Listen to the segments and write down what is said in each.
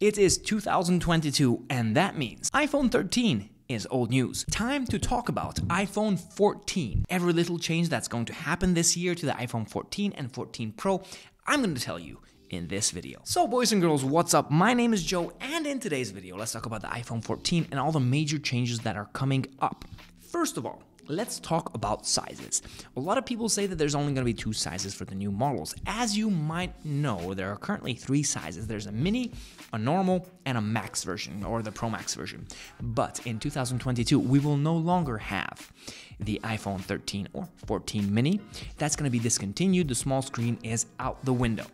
It is 2022, and that means iPhone 13 is old news. Time to talk about iPhone 14. Every little change that's going to happen this year to the iPhone 14 and 14 Pro, I'm going to tell you in this video. So boys and girls, what's up? My name is Joe, and in today's video, let's talk about the iPhone 14 and all the major changes that are coming up. First of all, let's talk about sizes. A lot of people say that there's only going to be two sizes for the new models. As you might know, there are currently three sizes. There's a mini, a normal, and a max version, or the Pro Max version. But in 2022, we will no longer have the iPhone 13 or 14 mini. That's going to be discontinued. The small screen is out the window.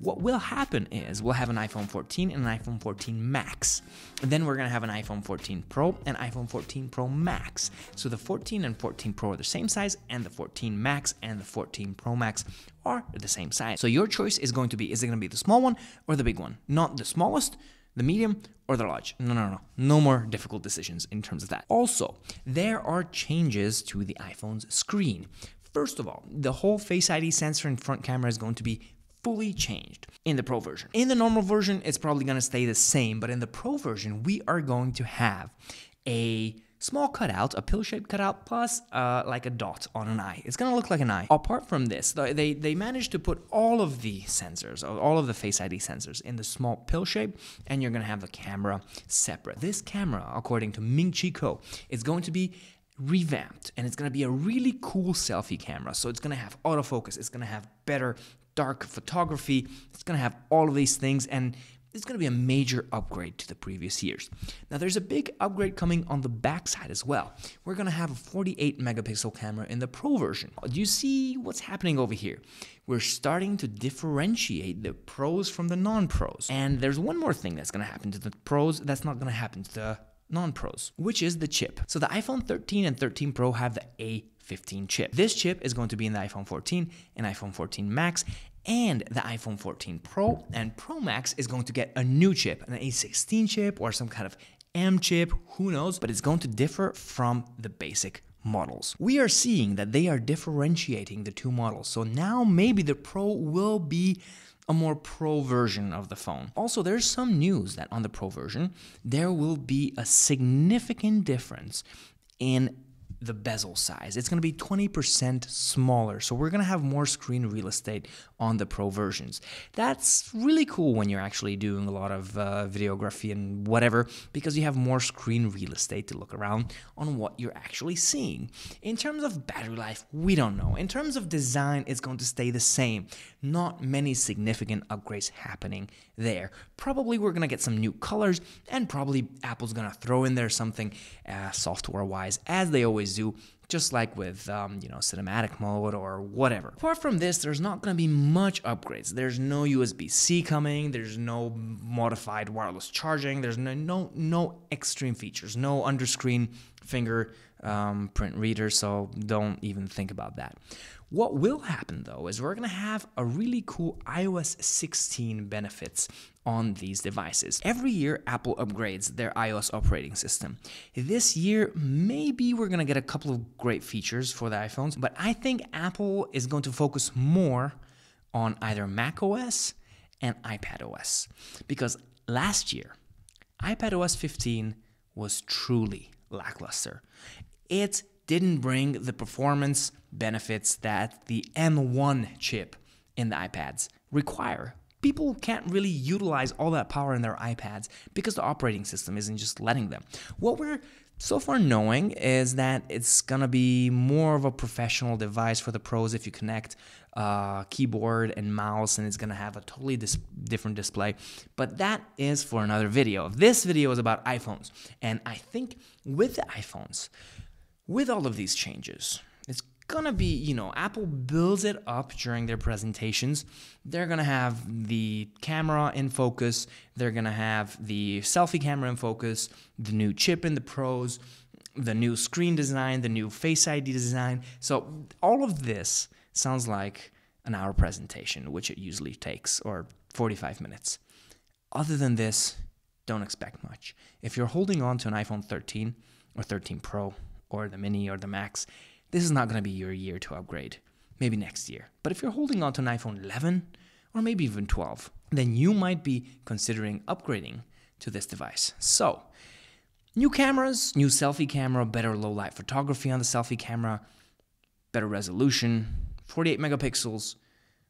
What will happen is we'll have an iPhone 14 and an iPhone 14 Max. And then we're to have an iPhone 14 Pro and iPhone 14 Pro Max. So the 14 and 14 Pro are the same size, and the 14 Max and the 14 Pro Max are the same size. So your choice is going to be is it to be the small one or the big one? Not the smallest, the medium, or the large. No, no, no. No more difficult decisions in terms of that. Also, there are changes to the iPhone's screen. First of all, the whole Face ID sensor and front camera is going to be fully changed in the Pro version. In the normal version, it's probably going to stay the same, but in the Pro version, we are going to have a small cutout, a pill-shaped cutout, plus uh, like a dot on an eye. It's gonna look like an eye. Apart from this, they, they managed to put all of the sensors, all of the Face ID sensors in the small pill shape, and you're gonna have the camera separate. This camera, according to Ming Chi Kuo, is going to be revamped and it's going to be a really cool selfie camera. So it's going to have autofocus, it's going to have better dark photography. It's going to have all of these things and it's going to be a major upgrade to the previous years. Now, there's a big upgrade coming on the backside as well. We're going to have a 48 megapixel camera in the Pro version. Do you see what's happening over here? We're starting to differentiate the pros from the non pros. And there's one more thing that's going to happen to the pros that's not going to happen to the non pros, which is the chip. So, the iPhone 13 and 13 Pro have the A 15 chip. This chip is going to be in the iPhone 14 and iPhone 14 Max, and the iPhone 14 Pro and Pro Max is going to get a new chip, an A16 chip or some kind of M chip, who knows, but it's going to differ from the basic models. We are seeing that they are differentiating the two models. So now maybe the Pro will be a more pro version of the phone. Also, there's some news that on the pro version, there will be a significant difference in the bezel size. It's going to be 20% smaller, so we're going to have more screen real estate on the Pro versions. That's really cool when you're actually doing a lot of uh, videography and whatever, because you have more screen real estate to look around on what you're actually seeing. In terms of battery life, we don't know. In terms of design, it's going to stay the same. Not many significant upgrades happening there. Probably we're going to get some new colors, and probably Apple's going to throw in there something uh, software wise, as they always just like with um, you know cinematic mode or whatever. Apart from this, there's not going to be much upgrades. There's no USB-C coming. There's no modified wireless charging. There's no no no extreme features. No underscreen finger um, print reader. So don't even think about that. What will happen though is we're to have a really cool iOS 16 benefits on these devices. Every year, Apple upgrades their iOS operating system. This year, maybe we're to get a couple of great features for the iPhones, but I think Apple is going to focus more on either macOS and iPadOS because last year, iPadOS 15 was truly lackluster. It didn't bring the performance benefits that the M1 chip in the iPads require. People can't really utilize all that power in their iPads because the operating system isn't just letting them. What we're so far knowing is that it's gonna be more of a professional device for the pros if you connect uh, keyboard and mouse and it's gonna have a totally dis- different display but that is for another video this video is about iphones and i think with the iphones with all of these changes, it's gonna be, you know, Apple builds it up during their presentations. They're gonna have the camera in focus, they're gonna have the selfie camera in focus, the new chip in the pros, the new screen design, the new Face ID design. So all of this sounds like an hour presentation, which it usually takes, or 45 minutes. Other than this, don't expect much. If you're holding on to an iPhone 13 or 13 Pro, or the Mini or the Max, this is not going to be your year to upgrade. Maybe next year. But if you're holding on to an iPhone 11 or maybe even 12, then you might be considering upgrading to this device. So, new cameras, new selfie camera, better low light photography on the selfie camera, better resolution, 48 megapixels,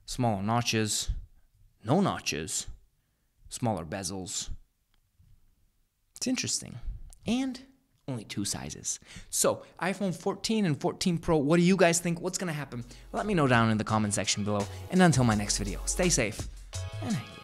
smaller notches, no notches, smaller bezels. It's interesting. And only two sizes. So, iPhone 14 and 14 Pro, what do you guys think? What's to happen? Let me know down in the comment section below. And until my next video, stay safe and